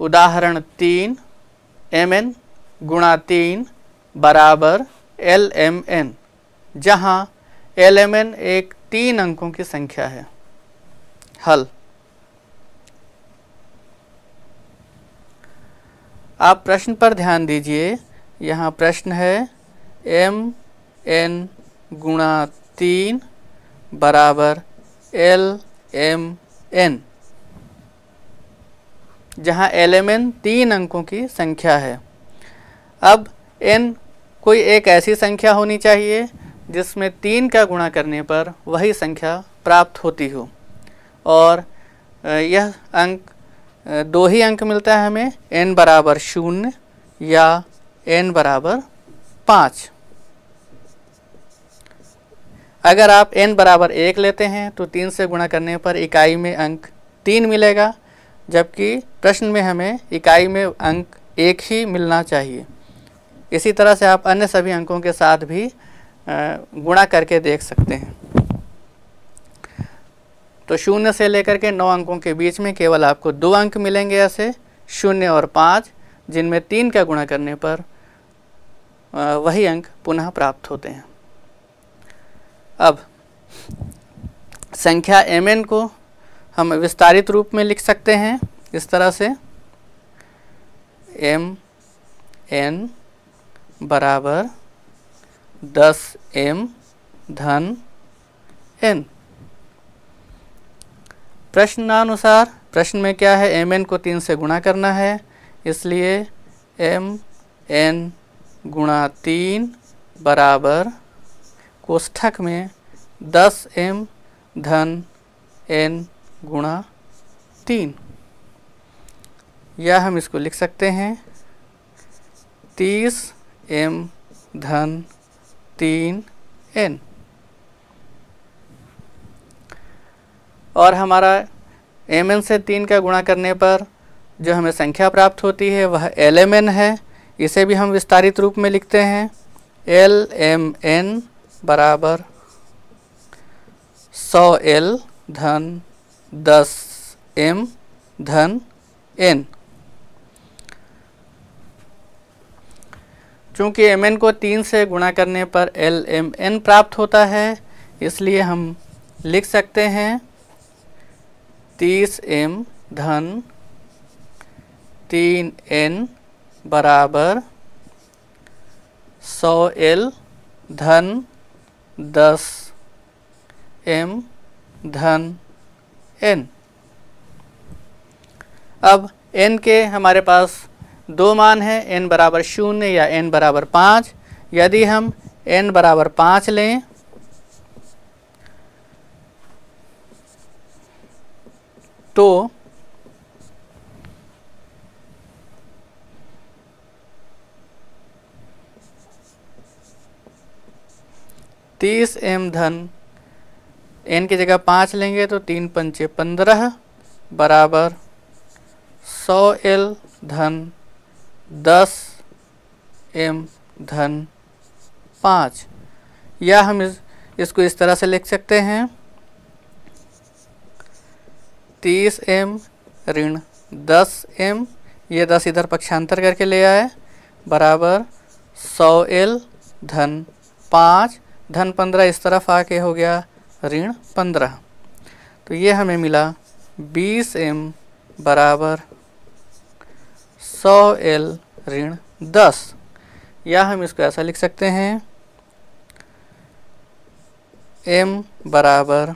उदाहरण तीन, M N गुणा तीन बराबर एल एम एन, जहाँ एल एम एन एक तीन अंकों की संख्या है। हल। आप प्रश्न पर ध्यान दीजिए। यहाँ प्रश्न है, एम एन गुणा तीन बराबर एल एम एन। जहाँ एल एम एन तीन अंकों की संख्या है। अब एन कोई एक ऐसी संख्या होनी चाहिए जिसमें तीन का गुणा करने पर वही संख्या प्राप्त होती हो। और यह अंक दो ही अंक मिलता है हमें एन बराबर शून्य या एन बराबर पाँच। अगर आप एन बराबर एक लेते हैं तो तीन से गुणा करने पर इकाई में अंक तीन मिलेगा। जबकि प्रश्न में हमें इकाई में अंक एक ही मिलना चाहिए। इसी तरह से आप अन्य सभी अंकों के साथ भी गुणा करके देख सकते हैं। तो शून्य से लेकर के नौ अंकों के बीच में केवल आपको दो अंक मिलेंगे ऐसे, शून्य और पाँच, जिनमें तीन का गुणा करने पर वही अंक पुनः प्राप्त होते हैं। अब, संख्या एम एन को हम विस्तारित रूप में लिख सकते हैं, इस तरह से। एम एन बराबर दस एम धन एन प्रश्नानुसार, प्रश्न में क्या है? एम एन को तीन से गुणा करना है, इसलिए एम एन गुणा तीन बराबर कोष्ठक में दस एम धन एन गुणा तीन। या हम इसको लिख सकते हैं। तीस एम धन तीन एन। और हमारा एम एन से तीन का गुणा करने पर जो हमें संख्या प्राप्त होती है, वह एल एम एन है। इसे भी हम विस्तारित रूप में लिखते हैं। एल एम एन बराबर सौ एल धन दस एम धन एन। चूँकि एम एन को तीन से गुणा करने पर एल एम एन प्राप्त होता है, इसलिए हम लिख सकते हैं तीस एम धन तीन एन बराबर सौ एल धन दस एम धन। एन अब एन के हमारे पास दो मान हैं एन बराबर शून्य या एन बराबर पाँच। यदि हम एन बराबर पाँच लें तो तीस एम धन एन की जगह पाँच लेंगे तो तीन पंचे पंद्रह बराबर सौ एल धन दस एम धन पाँच। या हम इस, इसको इस तरह से लिख सकते हैं। तीस एम ऋण दस एम, ये दस इधर पक्षांतर करके ले आए। बराबर सौ एल धन पाँच, धन पंद्रह इस तरफ़ आके हो गया। ऋण पंद्रह। तो ये हमें मिला बीस एम बराबर सौ एल ऋण दस। या हम इसको ऐसा लिख सकते हैं, एम बराबर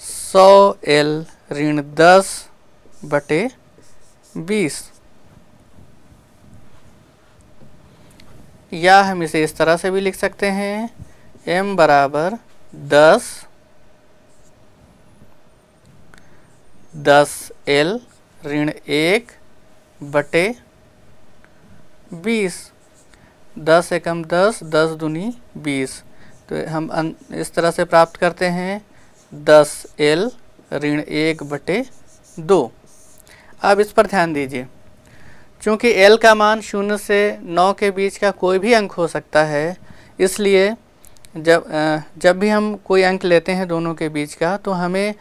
सौ एल ऋण दस बटे बीस। या हम इसे इस तरह से भी लिख सकते हैं m बराबर दस दस एल ऋण एक बटे बीस। दस एकम दस दस दूनी बीस। तो हम इस तरह से प्राप्त करते हैं, दस एल ऋण एक बटे दो। अब इस पर ध्यान दीजिए। चूँकि एल का मान शून्य से नौ के बीच का कोई भी अंक हो सकता है, इसलिए जब जब भी हम कोई अंक लेते हैं दोनों के बीच का तो हमें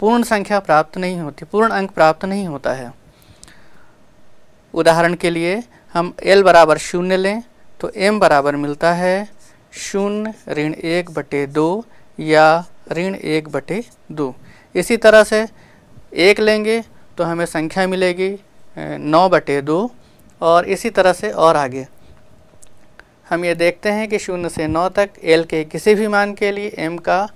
पूर्ण संख्या प्राप्त नहीं होती, पूर्ण अंक प्राप्त नहीं होता है। उदाहरण के लिए, हम l बराबर शून्य लें तो m बराबर मिलता है शून्य ऋण एक बटे दो या ऋण एक बटे दो। इसी तरह से एक लेंगे तो हमें संख्या मिलेगी नौ बटे दो और इसी तरह से और आगे। हम ये देखते हैं कि शून्य से नौ तक एल के किसी भी मान के लिए एम का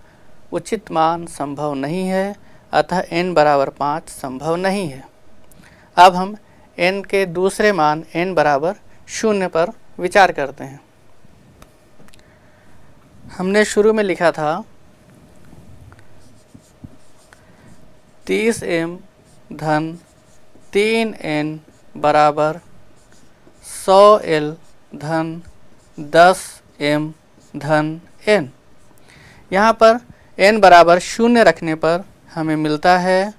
उचित मान संभव नहीं है, अतः एन बराबर पाँच संभव नहीं है। अब हम एन के दूसरे मान एन बराबर शून्य पर विचार करते हैं। हमने शुरू में लिखा था, तीस एम धन तीन एन बराबर सौ एल धन दस एम धन एन। यहाँ पर एन बराबर शून्य रखने पर हमें मिलता है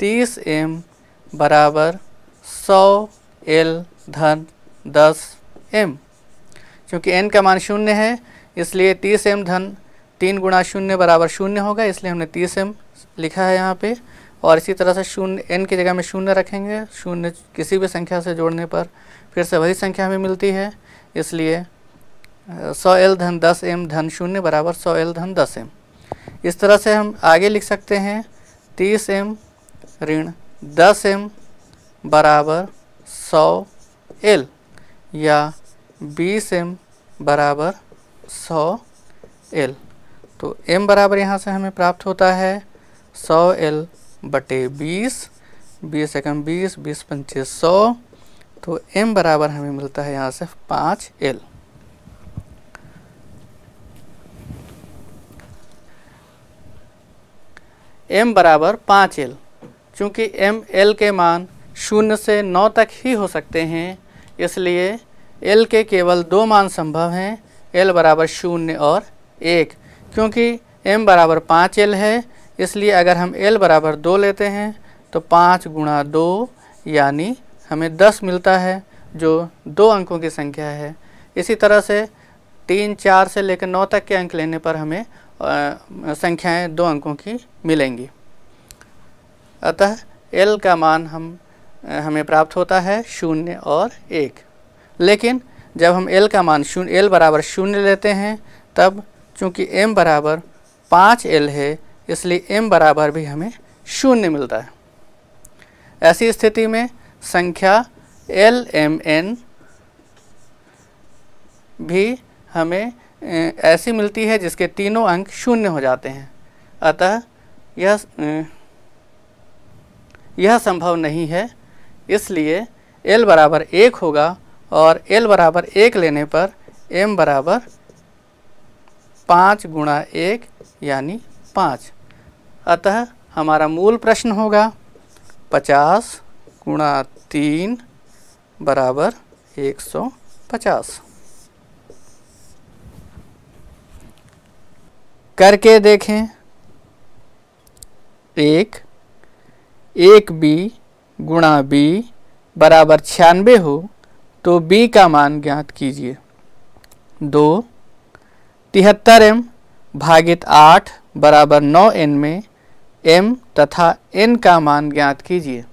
तीस एम बराबर सौ एल धन दस एम। क्योंकि एन का मान शून्य है, इसलिए तीस एम धन तीन गुणा शून्य बराबर शून्य होगा, इसलिए हमने तीस एम लिखा है यहाँ पे। और इसी तरह से शून्य, एन की जगह में शून्य रखेंगे, शून्य किसी भी संख्या से जोड़ने पर फिर से वही संख्या हमें मिलती है, इसलिए सौ एल धन दस एम धन शून्य बराबर सौ एल धन दस एम। इस तरह से हम आगे लिख सकते हैं, तीस एम ऋण दस एम बराबर सौ एल या बीस एम बराबर सौ एल तो एम बराबर यहाँ से हमें प्राप्त होता है सौ एल बटे बीस बीस एकम बीस बीस पंचे सौ। तो एम बराबर हमें मिलता है यहाँ से पाँच एल। एम बराबर पाँच एल चूँकि एम एल के मान शून्य से नौ तक ही हो सकते हैं, इसलिए एल के केवल दो मान संभव हैं एल बराबर शून्य और एक। क्योंकि एम बराबर पाँच एल है, इसलिए अगर हम एल बराबर दो लेते हैं तो पाँच गुणा दो, यानी हमें दस मिलता है, जो दो अंकों की संख्या है। इसी तरह से तीन चार से लेकर नौ तक के अंक लेने पर हमें संख्याएँ दो अंकों की मिलेंगी। अतः एल का मान हम हमें प्राप्त होता है शून्य और एक। लेकिन जब हम एल का मान शून्य एल बराबर शून्य लेते हैं, तब चूँकि एम बराबर पाँच एल है, इसलिए एम बराबर भी हमें शून्य मिलता है। ऐसी स्थिति में संख्या एल एम एन भी हमें ऐसी मिलती है जिसके तीनों अंक शून्य हो जाते हैं। अतः यह यह संभव नहीं है। इसलिए l बराबर एक होगा और l बराबर एक लेने पर m बराबर पाँच गुणा एक, यानी पाँच। अतः हमारा मूल प्रश्न होगा, पचास गुणा तीन बराबर एक सौ पचास। करके देखें। एक एक बी गुणा बी बराबर छियानवे हो तो बी का मान ज्ञात कीजिए। दो, तिहत्तर एम भागित आठ बराबर नौ एन में एम तथा एन का मान ज्ञात कीजिए।